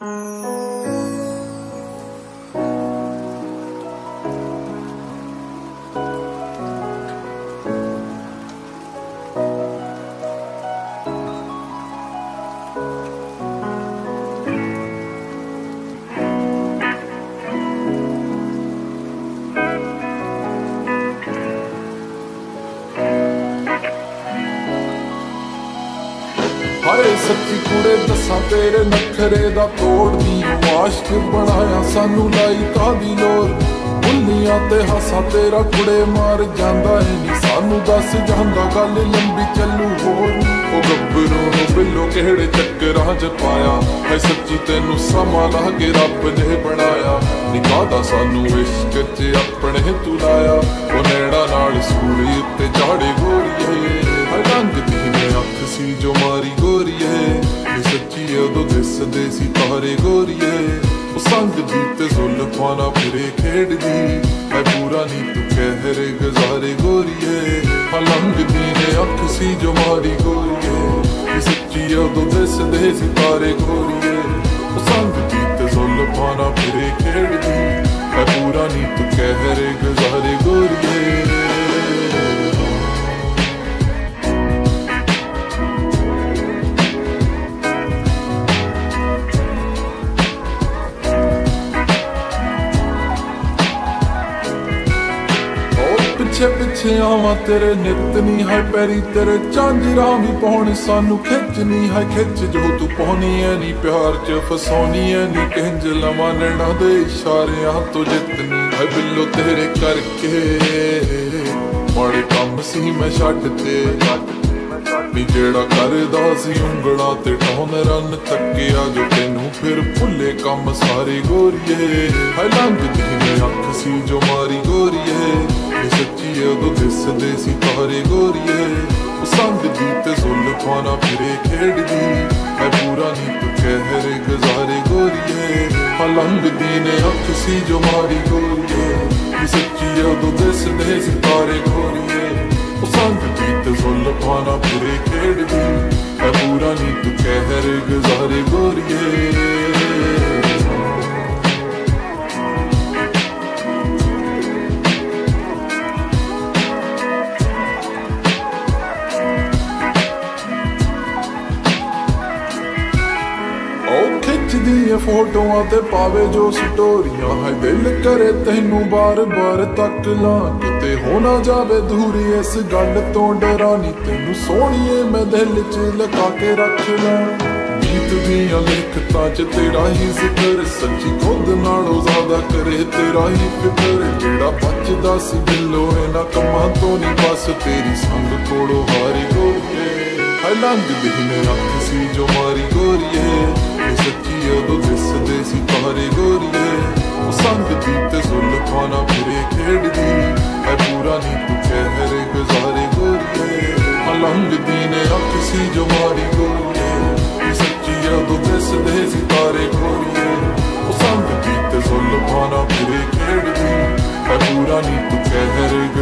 Mm. ਸੱਚੀ ਕੁੜੇ ਦੱਸਾਂ, ਤੇਰੇ ਨਖਰੇ ਦਾ ਤੋੜਦੀ ਆਸ਼ਕ ਬਣਾਇਆ, ਸਾਨੂੰ ਲਾਈ ਕਾਦੀ ਲੋਰ ਬੁੱਲੀਆਂ ਤੇ ਹਾਸਾ ਤੇਰਾ ਕੁੜੇ ਮਾਰ ਜਾਂਦਾ ਏ ਨੀ। ਸਾਨੂੰ ਦੱਸ ਜਾਂਦਾ ਗੱਲ ਲੰਬੀ ਚੱਲੂ ਹੋਰ ਉਹ ਗੱਭਰੂ ਨੂੰ ਬਿੱਲੋ ਕਿਹੜੇ ਚੱਕਰਾਂ ਚ ਪਾਇਆ? ਹੈ ਸੱਚੀ ਤੈਨੂੰ ਸਮਾਂ ਲਾ ਕੇ ਰੱਬ ਨੇ ਬਣਾਇਆ। ਨਿਕਾਹ ਸਾਨੂੰ ਇਸ਼ਕ ਚ ਆਪਣੇ ਤੂੰ ਲਾਇਆ। ਉਹ ਨੇੜਾ ਨਾਲ ਸੂਲੀ ਉੱਤੇ ਝਾੜੇ ਗੋਰੀਏ ਸੱਚੀ ਉਦੋਂ ਦਿਸਦੇ ਸੀ ਤਾਰੇ ਗੋਰੀਏ, ਉਹ ਸੰਗ ਦੀ ਤੇ ਜ਼ੁਲਫਾਂ ਨਾਲ ਫਿਰੇ ਖੇਡਦੀ। ਹੈ ਪੂਰਾ ਨੀ ਤੂੰ ਕਹਿਰੇ ਗੁਜ਼ਾਰੇ ਗੋਰੀਏ ਹਲੰਗ ਦੀ ਨੇ ਅੱਖ ਸੀ ਜੋ ਮਾਰੀ ਗੋਰੀਏ। ਇਹ ਸੱਚੀ ਉਦੋਂ ਦਿਸਦੇ ਸੀ ਤਾਰੇ ਗੋਰੀਏ, ਉਹ ਸੰਗ ਦੀ ਤੇ ਜ਼ੁਲਫਾਂ ਨਾਲ ਫਿਰੇ ਖੇਡਦੀ। ਹੈ ਪੂਰਾ ਨੀ ਤੂੰ ਕਹਿਰੇ ਗੁਜ਼ਾਰੇ ਪਿੱਛੇ ਪਿੱਛੇ ਆਵਾਂ, ਤੇਰੇ ਨਿਤ ਨਹੀਂ ਹੈ ਪੈਰੀ ਤੇਰੇ ਚਾਂਜਰਾ ਵੀ ਪਾਉਣ, ਸਾਨੂੰ ਖਿੱਚ ਨਹੀਂ ਹੈ ਖਿੱਚ ਜੋ ਤੂੰ ਪਾਉਣੀ ਐ ਨਹੀਂ ਪਿਆਰ ਚ ਫਸਾਉਣੀ ਐ ਨਹੀਂ ਕਿੰਜ ਲਵਾਂ ਨੈਣਾ ਦੇ ਇਸ਼ਾਰਿਆਂ ਤੋਂ ਜਿੱਤਨੀ ਹੈ ਬਿੱਲੋ ਤੇਰੇ ਕਰਕੇ। ਮਾੜੇ ਕੰਮ ਸੀ, ਮੈਂ ਛੱਡ ਤੇ ਵੀ ਜਿਹੜਾ ਕਰਦਾ ਸੀ, ਉਂਗਲਾਂ ਤੇ ਟੌਨ ਰਨ ਤੱਕਿਆ ਜੋ ਤੈਨੂੰ ਫਿਰ ਭੁੱਲੇ ਕੰਮ ਸਾਰੇ ਗੋਰੀਏ। ਹੈ ਲੰਘਦੀ ਨੇ ਅੱਖ ਸੀ, ਜੋ ਮਾਰੀ ਗੋਰੀ ਗੋਰੀਏ ਉਦੋਂ ਦਿਸਦੇ ਸੀ ਤਾਰੇ ਗੋਰੀਏ? ਉਹ ਸੰਗ ਦੀ ਤੇ ਜ਼ੁਲਫਾਂ ਨਾਲ ਫਿਰੇ ਖੇਡਦੀ। ਹੈ ਪੂਰਾ ਨੀ ਤੂੰ ਕਹਿਰੇ ਗੁਜ਼ਾਰੇ ਗੋਰੀਏ। ਹਾਂ ਲੰਘਦੀ ਨੇ ਅੱਖ ਸੀ ਜੋ ਮਾਰੀ ਗੋਰੀਏ। ਸੱਚੀ ਉਦੋਂ ਦਿਸਦੇ ਸੀ ਤਾਰੇ ਗੋਰੀਏ? ਉਹ ਸੰਗ ਦੀ ਤੇ ਜ਼ੁਲਫਾਂ ਨਾਲ ਫਿਰੇ ਖੇਡਦੀ। ਹੈ ਪੂਰਾ ਨੀ ਤੂੰ ਕਹਿਰ ਗੁਜ਼ਾਰੇ ਉਹ ਫੋਟੋਆਂ ਤੇ ਪਾਵੇ ਜੋ ਸਟੋਰੀਆਂ। ਹੈ ਦਿਲ ਕਰੇ ਤੈਨੂੰ ਬਾਰ-ਬਾਰ ਤੱਕ ਲਾਂ। ਕਿਤੇ ਹੋ ਨਾ ਜਾਵੇ ਦੂਰੀ, ਇਸ ਗੱਲ ਤੋਂ ਡਰਾਨੀ ਤੈਨੂੰ ਸੋਹਣੀਏ ਮੈਂ ਦਿਲ 'ਚ ਲਗਾ ਕੇ ਰੱਖ ਲਾਂ। ਗੀਤ ਦੀਆਂ ਲਿਖਤਾਂ 'ਚ ਤੇਰਾ ਹੀ ਜ਼ਿਕਰ। ਸੱਚੀ ਖੁਦ ਨਾਲੋਂ ਜ਼ਿਆਦਾ ਕਰੇ ਤੇਰਾ ਹੀ ਫਿਕਰ। ਜਿਹੜਾ ਬਚਦਾ ਸੀ ਦਿਲੋਂ ਇਹਨਾਂ ਕੰਮਾਂ ਤੋਂ ਨਹੀਂ ਬਸ। ਤੇਰੀ ਸੰਗ ਕੋਲੋਂ ਹਾਰੀ ਗੋਰੀਏ। ਹੈ ਲੰਘ ਨੇ ਅੱਖ ਸੀ ਜੋ ਮਾਰੀ ਗੋਰੀਏ। ਤੇ ਸੱਚੀ ਉਦੋਂ ਦਿਸਦੇ ਸੀ ਤਾਰੇ ਗੋਰੀਏ ਉਹ ਸੰਗ ਦੀ ਤੇ ਜ਼ੁਲਫਾਂ ਫਿਰੇ ਖੇਡਦੀ ਐ ਪੂਰਾ ਨਹੀਂ ਤੂੰ ਚਿਹਰ ਗੁਜ਼ਾਰੇ ਗੋਰੀਏ ਮਲੰਗ ਦੀ ਨੇ ਅੱਖ ਸੀ ਜੋ ਮਾਰੀ ਗੋਰੀਏ ਸੱਚੀ ਉਦੋਂ ਦਿਸਦੇ ਸੀ ਤਾਰੇ ਗੋਰੀਏ ਉਹ ਸੰਗ ਦੀ ਤੇ ਜ਼ੁਲਫਾਂ ਫਿਰੇ ਖੇਡਦੀ ਐ ਪੂਰਾ ਨਹੀਂ ਤੂੰ ਚਿਹਰ